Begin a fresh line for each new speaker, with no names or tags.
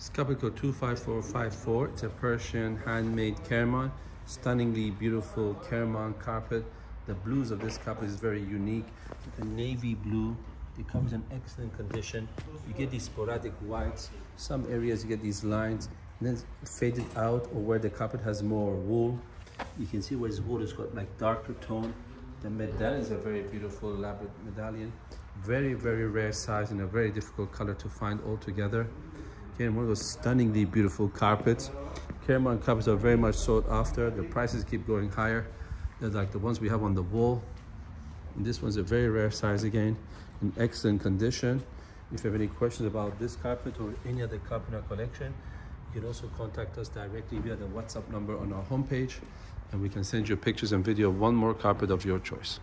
It's code 25454. It's a Persian handmade Kerman. Stunningly beautiful Kerman carpet. The blues of this carpet is very unique. The navy blue. It comes in excellent condition. You get these sporadic whites. Some areas you get these lines. Then faded out or where the carpet has more wool. You can see where it's wool has got like darker tone. The medallion is a very beautiful elaborate medallion. Very, very rare size and a very difficult color to find altogether. One of those stunningly beautiful carpets. Kerman carpets are very much sought after. The prices keep going higher. They're like the ones we have on the wall. And this one's a very rare size again, in excellent condition. If you have any questions about this carpet or any other carpet in our collection, you can also contact us directly via the WhatsApp number on our homepage and we can send you pictures and video of one more carpet of your choice.